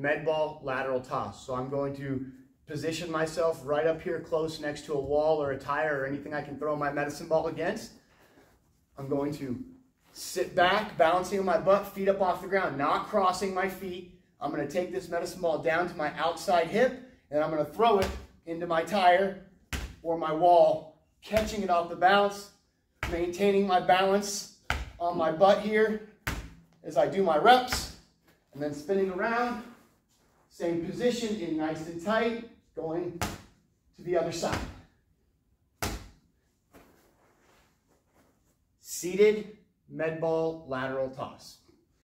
med ball lateral toss. So I'm going to position myself right up here close next to a wall or a tire or anything I can throw my medicine ball against. I'm going to sit back, balancing on my butt, feet up off the ground, not crossing my feet. I'm going to take this medicine ball down to my outside hip and I'm going to throw it into my tire or my wall, catching it off the bounce, maintaining my balance on my butt here as I do my reps, and then spinning around, same position in nice and tight, going to the other side. Seated med ball lateral toss.